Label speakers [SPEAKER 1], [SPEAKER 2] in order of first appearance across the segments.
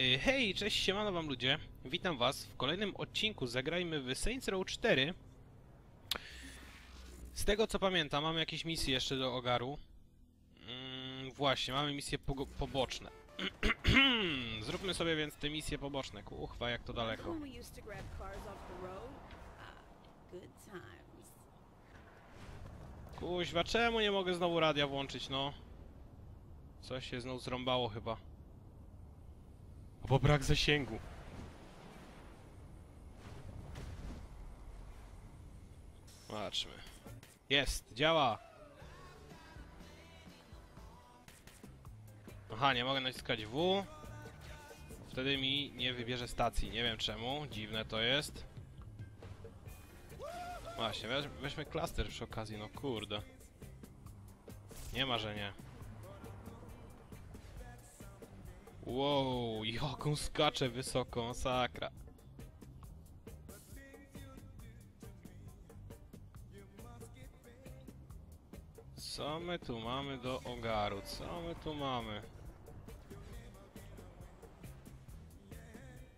[SPEAKER 1] Y, Hej, cześć, siemano wam ludzie. Witam was w kolejnym odcinku Zagrajmy w Saints Row 4. Z tego co pamiętam, mamy jakieś misje jeszcze do Ogaru. Mm, właśnie, mamy misje pogo- poboczne. Zróbmy sobie więc te misje poboczne. Kuchwa, jak to daleko.
[SPEAKER 2] Ah.
[SPEAKER 1] Kuźwa, czemu nie mogę znowu radia włączyć, no? Coś się znowu zrąbało chyba. Bo brak zasięgu. Zobaczmy. Jest, działa! Aha, nie mogę naciskać W. Wtedy mi nie wybierze stacji. Nie wiem czemu. Dziwne to jest. Właśnie, weź, weźmy klaster przy okazji, no kurde. Nie ma, że nie. Wow, jaką skacze wysoko, masakra. Co my tu mamy do ogaru? Co my tu mamy?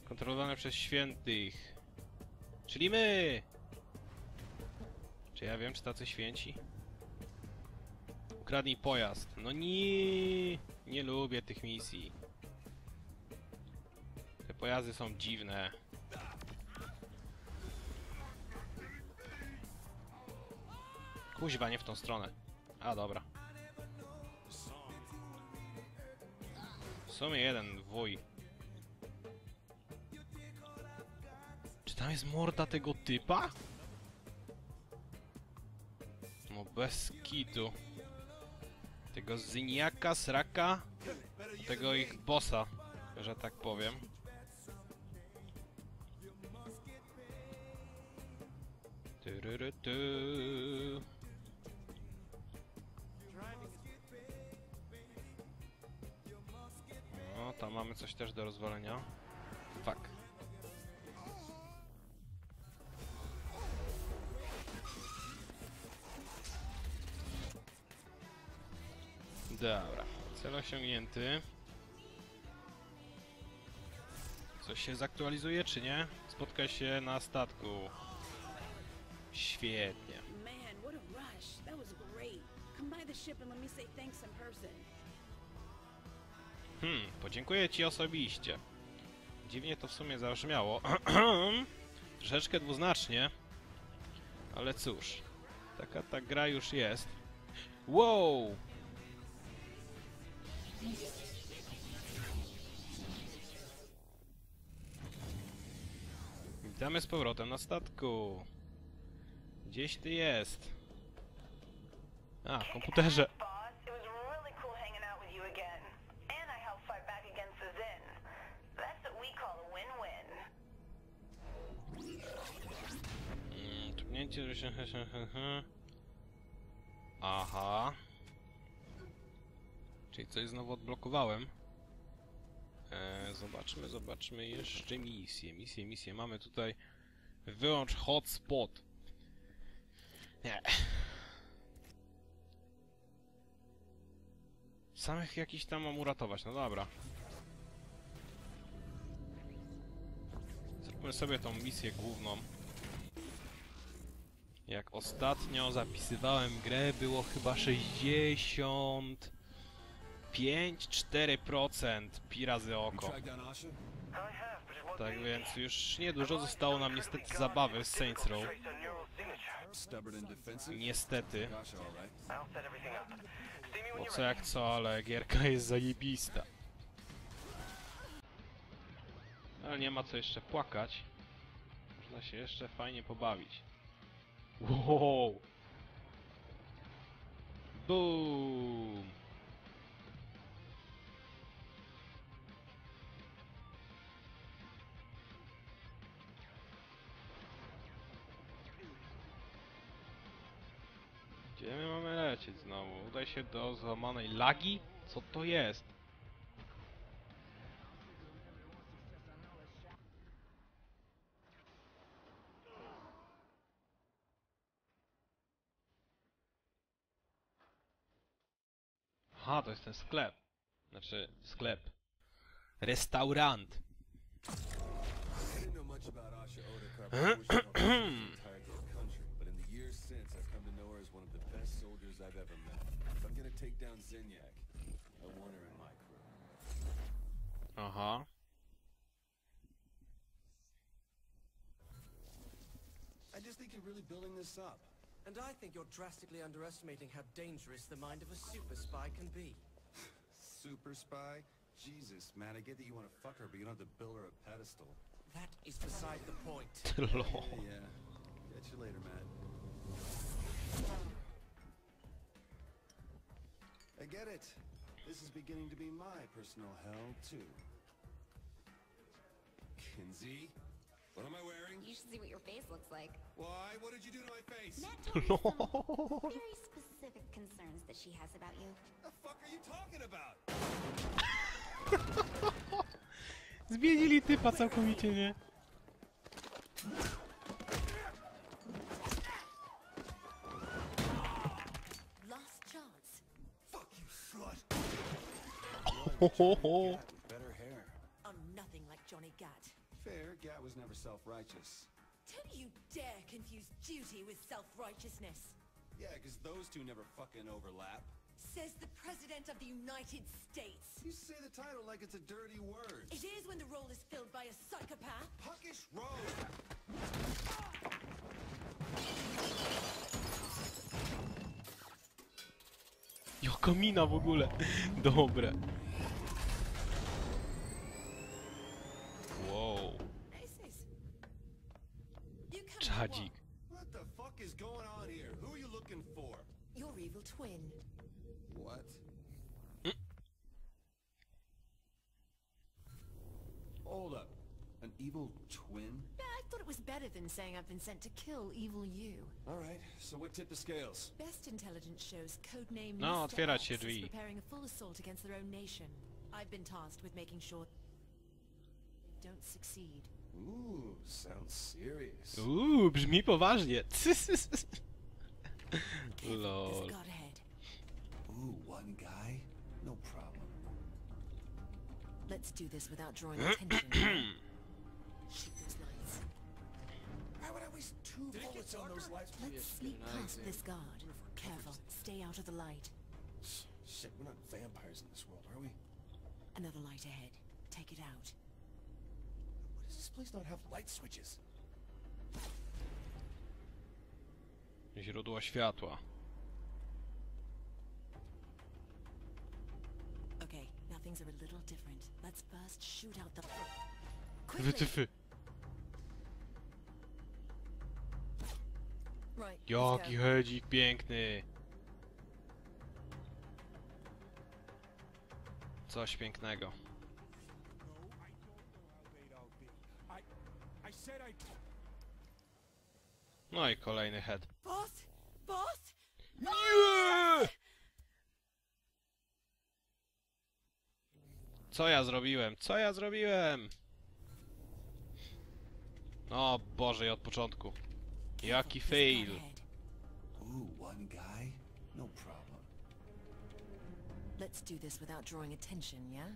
[SPEAKER 1] Kontrolowane przez świętych. Czyli my! Czy ja wiem, czy tacy święci? Ukradnij pojazd. No nie, nie lubię tych misji. Pojazdy są dziwne. Kuźwa, nie w tą stronę. A, dobra. W sumie jeden wuj. Czy tam jest morda tego typa? No bez kitu. Tego zyniaka, sraka, tego ich bossa, że tak powiem. Tyryryty. No, tam mamy coś też do rozwalenia. Fuck. Dobra, cel osiągnięty. Coś się zaktualizuje, czy nie? Spotkaj się na statku. Świetnie.
[SPEAKER 2] Man, what a rush. That was great. Come by the ship and let me say thanks in person.
[SPEAKER 1] Hmm, podziękuję ci osobiście. Dziwnie to w sumie zabrzmiało. Troszeczkę dwuznacznie. Ale cóż. Taka ta gra już jest. Wow! Witamy z powrotem na statku. Gdzieś ty jest. A, w komputerze. Mm, Tupnięcie, że się... Aha. Czyli coś znowu odblokowałem. E, zobaczmy, zobaczmy jeszcze misję. Misję, misję. Mamy tutaj wyłącz hotspot. Nie. Samych jakiś tam mam uratować, no dobra. Zróbmy sobie tą misję główną. Jak ostatnio zapisywałem grę, było chyba 65-4% pi razy oko. Tak więc już niedużo zostało nam niestety zabawy z Saints Row. Niestety. Bo co jak co, ale gierka jest zajebista. Ale nie ma co jeszcze płakać. Można się jeszcze fajnie pobawić. Wow! Boom! Gdzie my mamy lecieć znowu? Udaj się do złamanej lagi? Co to jest? Aha, to jest ten sklep. Znaczy, sklep. Restaurant.
[SPEAKER 3] take down Zinyak, I want her in my crew.
[SPEAKER 1] Aha.
[SPEAKER 3] I just think you're really building this up.
[SPEAKER 4] And I think you're drastically underestimating how dangerous the mind of a super spy can be.
[SPEAKER 3] Super spy? Jesus, man, I get that you want to fuck her, but you don't have to build her a pedestal.
[SPEAKER 4] That is beside the point.
[SPEAKER 1] Lol.
[SPEAKER 3] Yeah, yeah. Catch you later, Matt. I get it. This is beginning to be my personal hell, too. Kinsey? What am I wearing?
[SPEAKER 5] You should see what your face looks like.
[SPEAKER 3] Why? What did you do to my face?
[SPEAKER 5] Matt told me some very specific concerns that she has about you.
[SPEAKER 3] the fuck are you talking about?
[SPEAKER 1] Zmienili typa całkowicie, nie?
[SPEAKER 2] Last chance.
[SPEAKER 3] Fuck you, slut!
[SPEAKER 1] Ho, ho, ho.
[SPEAKER 3] Better hair.
[SPEAKER 2] I'm nothing like Johnny Gat.
[SPEAKER 3] Fair, Gat was never self-righteous.
[SPEAKER 2] Don't you dare confuse duty with self-righteousness.
[SPEAKER 3] Yeah, because those two never fucking overlap.
[SPEAKER 2] Says the President of the United States.
[SPEAKER 3] You say the title like it's a dirty word.
[SPEAKER 2] It is when the role is filled by a psychopath.
[SPEAKER 3] Puckish Road!
[SPEAKER 1] Jaka mina w ogóle. Dobre. Wow.
[SPEAKER 2] Isis. You.
[SPEAKER 3] What the fuck is going on here? Who are you looking for?
[SPEAKER 2] Your evil twin.
[SPEAKER 3] What? Hold up. An evil twin?
[SPEAKER 2] Yeah, I thought it was better than saying I've been sent to kill evil you.
[SPEAKER 3] Alright, so what tipped the scales?
[SPEAKER 2] Best intelligence shows codename
[SPEAKER 1] No,
[SPEAKER 2] Mr.
[SPEAKER 1] otwierać
[SPEAKER 2] X
[SPEAKER 1] się
[SPEAKER 2] is
[SPEAKER 1] drzwi.
[SPEAKER 2] preparing a full assault against their own nation. I've been tasked with making sure they don't succeed.
[SPEAKER 3] Ooh, sounds serious.
[SPEAKER 1] Uuu, brzmi poważnie.
[SPEAKER 2] Careful,
[SPEAKER 1] Lol.
[SPEAKER 2] There's a.
[SPEAKER 3] Ooh, one guy? No problem.
[SPEAKER 2] Let's do this without drawing attention. Shoot those lights.
[SPEAKER 3] Why would I waste two bullets on those lights?
[SPEAKER 2] Let's sneak past this guard. Careful, stay out of the light.
[SPEAKER 3] Shit, we're not vampires in this world, are we?
[SPEAKER 2] Another light ahead. Take it out.
[SPEAKER 3] Place not have light switches?
[SPEAKER 1] Źródło światła.
[SPEAKER 2] Okay, now things are a little different. Let's first shoot out the...
[SPEAKER 1] Wytyfy.
[SPEAKER 2] Right,
[SPEAKER 1] Jaki hedzik piękny. Coś pięknego. No i kolejny head.
[SPEAKER 2] Boss? Boss?
[SPEAKER 1] Nie! Co ja zrobiłem? Co ja zrobiłem? O Boże, i od początku. Jaki fail.
[SPEAKER 3] Ooh, one guy? No problem.
[SPEAKER 2] Let's do this without drawing attention, yeah?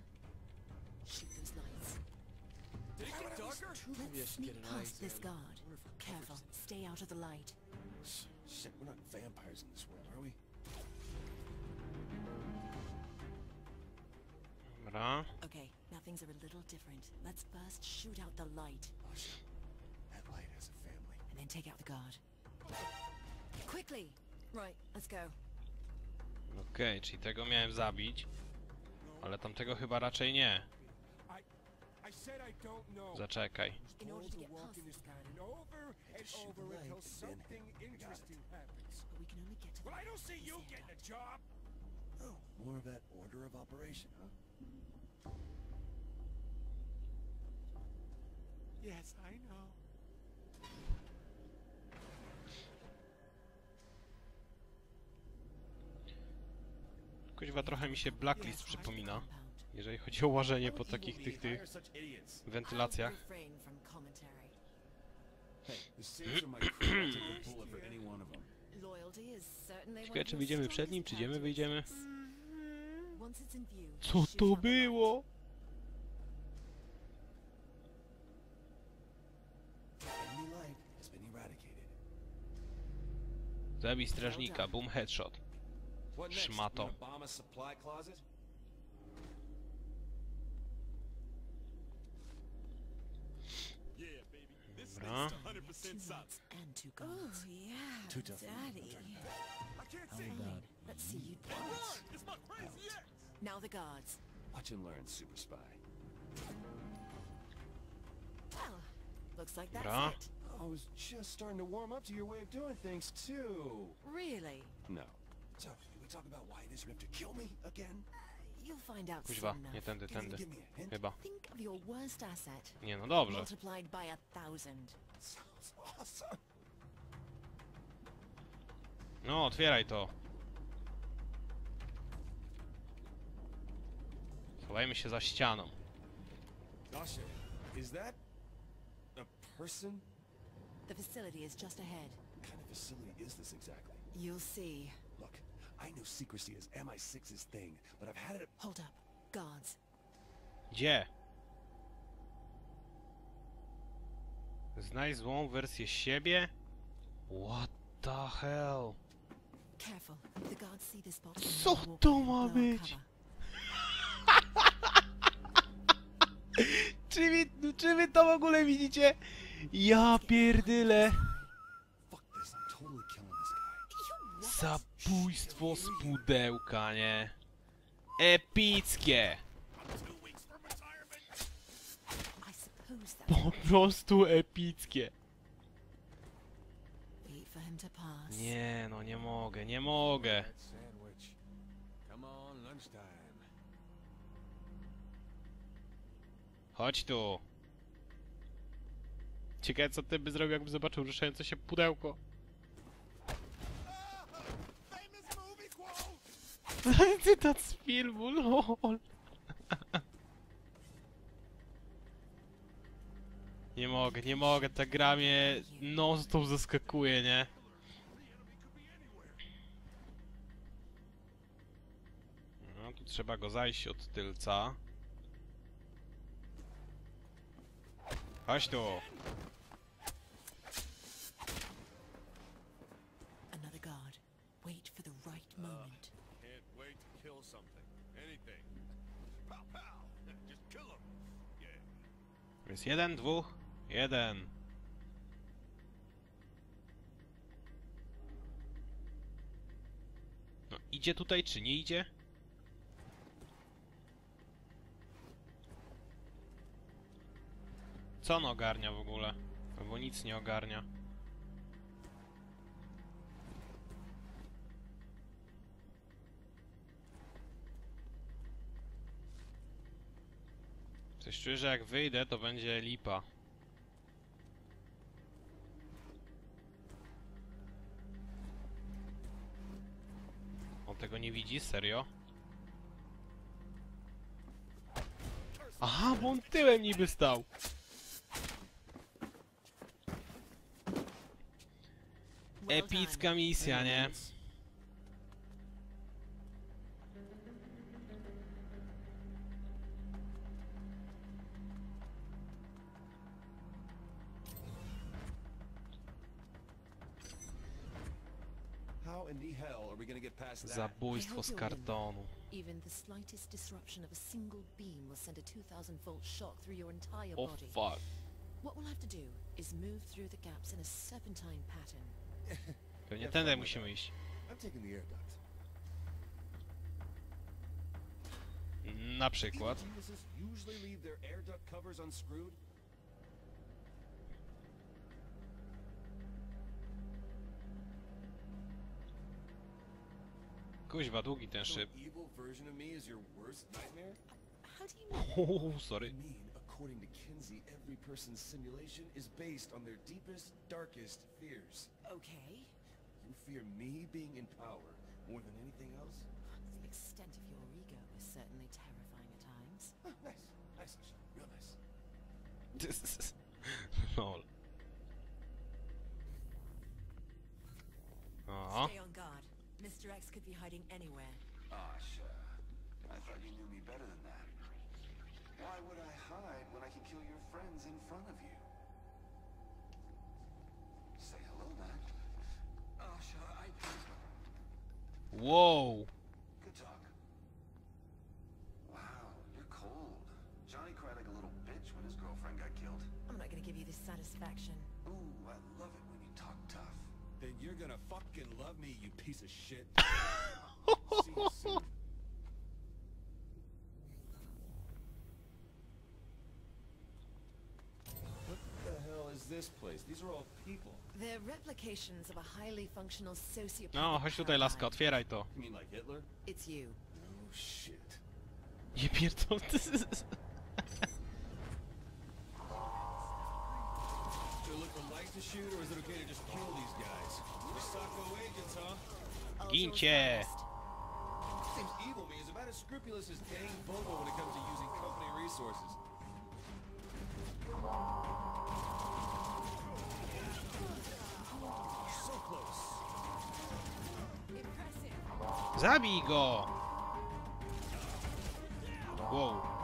[SPEAKER 2] Shoot those lights.
[SPEAKER 4] Did it get darker?
[SPEAKER 2] Let's sneak past this guard. Careful, stay out of the light.
[SPEAKER 3] Shit, we're not vampires in this world, are we?
[SPEAKER 1] Dobra.
[SPEAKER 2] Okay, now things are a little different. Let's first shoot out the light,
[SPEAKER 3] Oh shit. That light has a family.
[SPEAKER 2] and then take out the guard. Quickly! Right, let's go.
[SPEAKER 1] Okej, czyli tego miałem zabić. Ale tamtego chyba raczej nie. Zaczekaj. Kuźwa, trochę mi się Blacklist przypomina. Jeżeli chodzi o łażenie po takich tych, tych wentylacjach. Ciekawe, czy wyjdziemy przed nim, czy idziemy, wyjdziemy? Co to było? Zabij strażnika, boom headshot. Szmato.
[SPEAKER 6] Baby. This 100% solid.
[SPEAKER 2] And two guards.
[SPEAKER 7] Oh, yeah,
[SPEAKER 3] Too tough for me.
[SPEAKER 7] Daddy.
[SPEAKER 6] I can't see.
[SPEAKER 2] Fine. Let's see you dance.
[SPEAKER 6] It's my crazy ex.
[SPEAKER 2] Now the guards.
[SPEAKER 3] Watch and learn, super spy.
[SPEAKER 2] Well, looks like that's
[SPEAKER 1] Dobra.
[SPEAKER 2] it.
[SPEAKER 3] I was just starting to warm up to your way of doing things, too.
[SPEAKER 2] Really?
[SPEAKER 3] No.
[SPEAKER 6] So, can we talk about why it is you have to kill me again?
[SPEAKER 2] You'll find out
[SPEAKER 1] Kuźwa,
[SPEAKER 2] soon
[SPEAKER 1] nie
[SPEAKER 2] enough.
[SPEAKER 1] tędy,
[SPEAKER 6] Can you
[SPEAKER 1] tędy.
[SPEAKER 6] give me a hint?
[SPEAKER 1] Chyba.
[SPEAKER 2] Think of your worst asset
[SPEAKER 1] Nie no dobrze.
[SPEAKER 2] multiplied by a thousand.
[SPEAKER 6] Sounds awesome.
[SPEAKER 1] No, otwieraj to. Schowajmy się za ścianą.
[SPEAKER 3] Dasha, is that a person?
[SPEAKER 2] The facility is just ahead.
[SPEAKER 3] What kind of facility is this exactly?
[SPEAKER 2] You'll see.
[SPEAKER 3] I know secrecy is MI6's thing, but I've had it.
[SPEAKER 2] Hold up. Guards.
[SPEAKER 1] Gdzie? Znajdź złą wersję siebie? What the hell?
[SPEAKER 2] Careful. The guards see this
[SPEAKER 1] Co to ma być? Czy wy, czy wy to w ogóle widzicie? Ja pierdyle.
[SPEAKER 3] Fuck
[SPEAKER 1] Zabójstwo z pudełka, nie? Epickie! Po prostu epickie. Nie, no nie mogę, nie mogę. Chodź tu. Ciekawe co ty by zrobił, jakby zobaczył ruszające się pudełko. Cytat z filmu, lol. Nie mogę, nie mogę, ta gra mnie non-stop zaskakuje, nie? No, tu trzeba go zajść od tylca. Chodź tu. Jest jeden, dwóch, jeden. No, idzie tutaj, czy nie idzie? Co on ogarnia w ogóle? Albo nic nie ogarnia. Coś czuję, że jak wyjdę, to będzie lipa. On tego nie widzi? Serio? Aha, bo on tyłem niby stał. Epicka misja, nie?
[SPEAKER 2] Through your entire
[SPEAKER 1] O
[SPEAKER 2] body.
[SPEAKER 1] fuck.
[SPEAKER 2] What we'll have to do is move through the gaps in a serpentine pattern.
[SPEAKER 1] Pewnie tędy musimy iść.
[SPEAKER 3] I'm taking the air duct.
[SPEAKER 1] Na przykład. Kuźwa, długi ten szyb.
[SPEAKER 3] evil version of me is your worst nightmare?
[SPEAKER 2] How do you know?
[SPEAKER 1] Oh, sorry.
[SPEAKER 3] I mean, according to Kinsey, every person's simulation is based on their deepest, darkest fears.
[SPEAKER 2] Okay.
[SPEAKER 3] You fear me being in power more than anything else?
[SPEAKER 2] The extent of your ego is certainly terrifying at times.
[SPEAKER 3] Oh, nice. Nice, Asha. Real nice.
[SPEAKER 1] Lol. O,
[SPEAKER 2] Stay on guard. Mr. X could be hiding anywhere.
[SPEAKER 3] Ah, Asha, I thought you knew me better than that. Why would I hide when I can kill your friends in front of you? Say hello, man. Ah, Asha, I...
[SPEAKER 1] Wow.
[SPEAKER 3] Fucking love me, you piece of shit. See you soon. What the hell is this place? These are all people.
[SPEAKER 2] They're replications of a highly functional sociopath.
[SPEAKER 1] No, chodź tutaj, laska, otwieraj to.
[SPEAKER 3] You mean like Hitler?
[SPEAKER 2] It's you.
[SPEAKER 3] Oh shit.
[SPEAKER 1] Nie pierdol...
[SPEAKER 3] Do I look for lights to shoot, or is it okay to just kill these guys? We Sacco agents, huh?
[SPEAKER 2] Ultra's
[SPEAKER 1] Gincie.
[SPEAKER 2] First.
[SPEAKER 3] Seems evil me is about as scrupulous as dang Bobo when it comes to using company resources. So close.
[SPEAKER 2] Impressive.
[SPEAKER 1] Zabij go! Wow.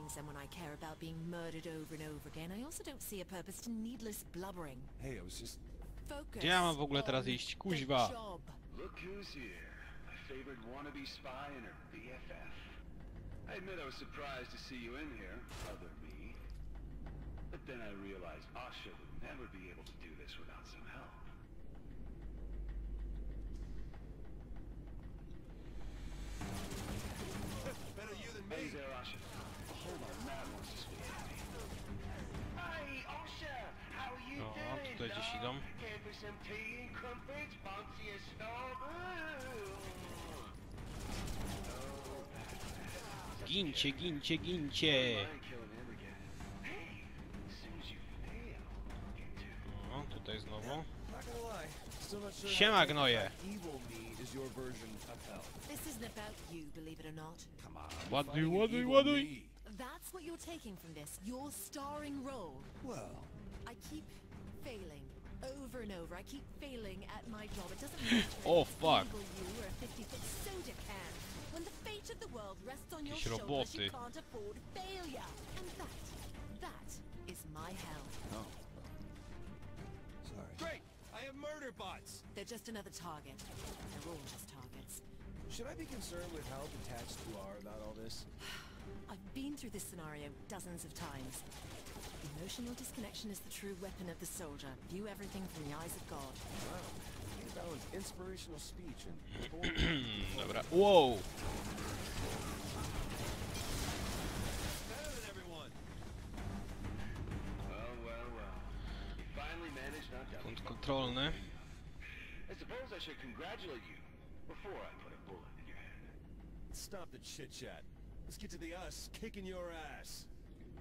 [SPEAKER 2] Seeing someone I care about being murdered over and over again, I also don't see a purpose to needless blubbering.
[SPEAKER 3] Hey, I was just.
[SPEAKER 2] Focus.
[SPEAKER 1] Gdzie ja mam w ogóle teraz
[SPEAKER 2] on
[SPEAKER 1] iść? Kuźwa.
[SPEAKER 2] job.
[SPEAKER 7] Look who's here. My favorite wannabe spy and her BFF. I admit I was surprised to see you in here, other me. But then I realized Asha would never be able to do this without some help. Dog?
[SPEAKER 1] idą.
[SPEAKER 7] Care for some tea and crumpets? Fancy a Starbucks?
[SPEAKER 1] Gincie, gincie, gincie!
[SPEAKER 7] Mind killing him again. Hey, as soon as you fail, I'll get to.
[SPEAKER 1] O, tutaj znowu.
[SPEAKER 3] Not gonna lie. Still not sure.
[SPEAKER 1] Siema,
[SPEAKER 3] how to
[SPEAKER 1] gnoje.
[SPEAKER 3] think Evil me is your version of hell.
[SPEAKER 2] This isn't about you, believe it or not.
[SPEAKER 3] Come on.
[SPEAKER 1] Ładuj,
[SPEAKER 3] fighting an
[SPEAKER 1] ładuj,
[SPEAKER 3] evil
[SPEAKER 1] ładuj.
[SPEAKER 3] me.
[SPEAKER 2] That's what you're taking from this. Your starring role.
[SPEAKER 3] Well,
[SPEAKER 2] I keep failing. Over and over. I keep failing at my job. It doesn't matter
[SPEAKER 1] Oh, fuck.
[SPEAKER 2] evil you or a 50-foot soda can. When the fate of the world rests on your shoulders, you can't afford failure. And that, that is my hell.
[SPEAKER 3] no. Sorry. Great. I have murder bots.
[SPEAKER 2] They're just another target. They're all just targets.
[SPEAKER 3] Should I be concerned with how detached you are about all this?
[SPEAKER 2] I've been through this scenario dozens of times. Emotional disconnection is the true weapon of the soldier. View everything from the eyes of God.
[SPEAKER 3] Wow. You balance inspirational speech and boring.
[SPEAKER 1] Dobra. Wow!
[SPEAKER 3] better than everyone.
[SPEAKER 7] Well, well, well. You finally managed not to.
[SPEAKER 1] Punkt kontrolny.
[SPEAKER 7] I suppose I should congratulate you before I put a bullet in your head.
[SPEAKER 3] Stop the chit chat. Let's get to the us kicking your ass.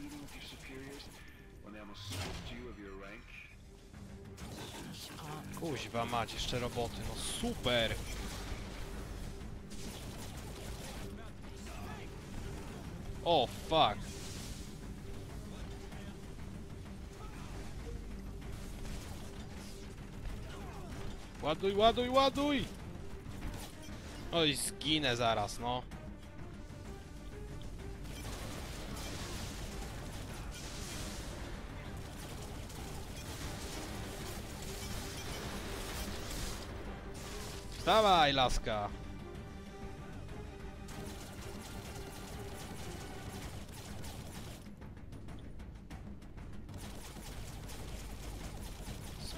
[SPEAKER 7] meeting with your superiors when they almost stripped you of your rank?
[SPEAKER 1] Kuźwa mać, jeszcze roboty, no super! O, fuck! Ładuj, ładuj, ładuj! Oj, zginę zaraz, no. Dawaj, laska!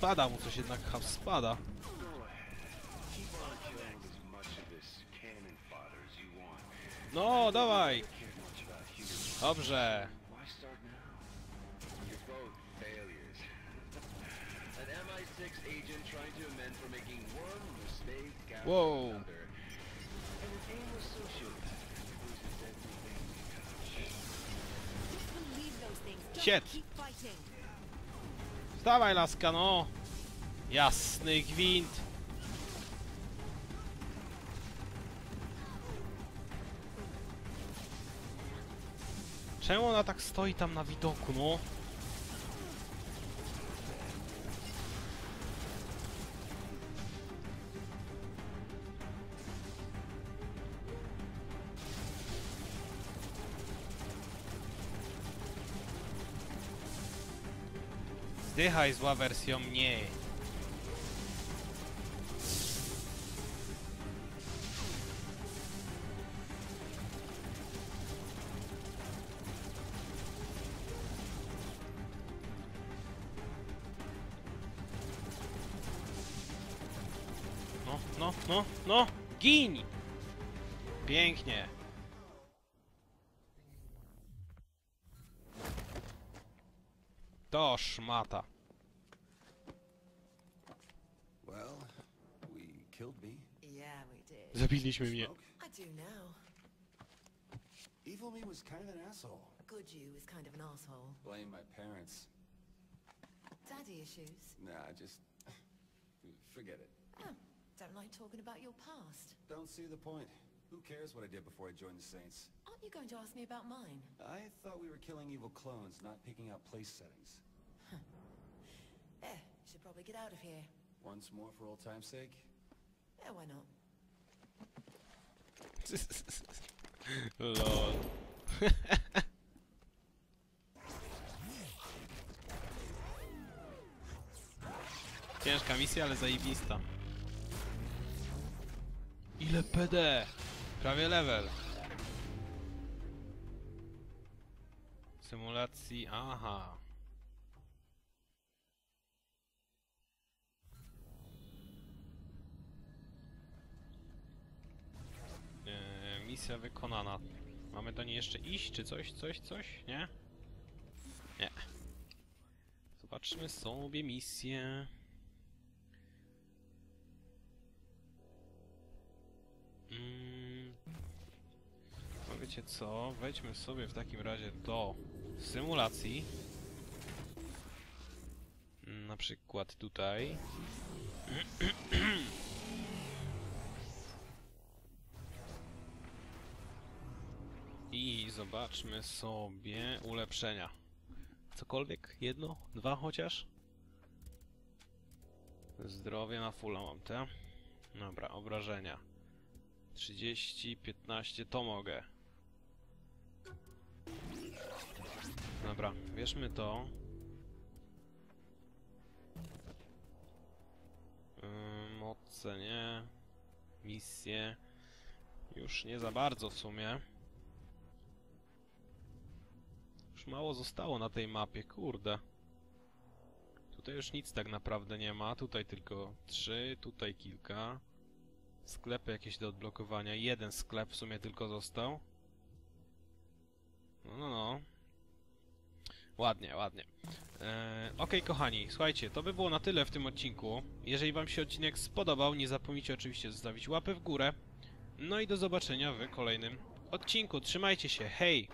[SPEAKER 1] Spada mu coś jednak, ha, spada. No, dawaj! Dobrze.
[SPEAKER 7] Why start now?
[SPEAKER 6] You're both failures. An MI6 agent trying to amend for making one mistake after
[SPEAKER 1] Whoa.
[SPEAKER 6] another.
[SPEAKER 7] And an aimless sociopath who's a deadly baby couch.
[SPEAKER 2] Don't believe those things. Don't
[SPEAKER 1] Shit. Wstawaj, laska, no! Jasny gwint! Czemu ona tak stoi tam na widoku, no? Zdychaj zła wersją mnie. No, no, no! Gin! Pięknie. To szmata.
[SPEAKER 3] Well, we killed me.
[SPEAKER 2] Yeah, we did.
[SPEAKER 1] Zabiliśmy mnie.
[SPEAKER 3] Smoke.
[SPEAKER 2] I do now.
[SPEAKER 3] Evil me was kind of an asshole.
[SPEAKER 2] Good you is kind of an asshole.
[SPEAKER 3] Blame my parents.
[SPEAKER 2] Daddy issues.
[SPEAKER 3] Nah, just forget it.
[SPEAKER 2] Oh, don't like talking about your past.
[SPEAKER 3] Don't see the point. Who cares what I did before I joined the Saints?
[SPEAKER 2] Aren't you going to ask me about mine?
[SPEAKER 3] I thought we were killing evil clones, not picking out place settings.
[SPEAKER 2] Eh, you should probably get out of here.
[SPEAKER 3] Once more for old time's sake.
[SPEAKER 2] Yeah, why not?
[SPEAKER 1] Lol. Ciężka misja, ale zajebista. Ile PD? Prawie level. Symulacji, aha. Eee, misja wykonana. Mamy do niej jeszcze iść, czy coś, coś, coś? Nie? Nie. Zobaczmy sobie misję. Mm. No wiecie co? Wejdźmy sobie w takim razie do symulacji. Na przykład tutaj. I zobaczmy sobie ulepszenia. Cokolwiek? Jedno? Dwa chociaż? Zdrowie na fulla mam, te? Dobra, obrażenia. 30, 15, to mogę. Dobra, bierzmy to. Yy, moce, nie. Misje. Już nie za bardzo w sumie. Już mało zostało na tej mapie, kurde. Tutaj już nic tak naprawdę nie ma. Tutaj tylko trzy, tutaj kilka. Sklepy jakieś do odblokowania. Jeden sklep w sumie tylko został. No, no, no. Ładnie, ładnie. Eee, Okej, kochani, słuchajcie, to by było na tyle w tym odcinku. Jeżeli wam się odcinek spodobał, nie zapomnijcie oczywiście zostawić łapy w górę. No i do zobaczenia w kolejnym odcinku. Trzymajcie się, hej!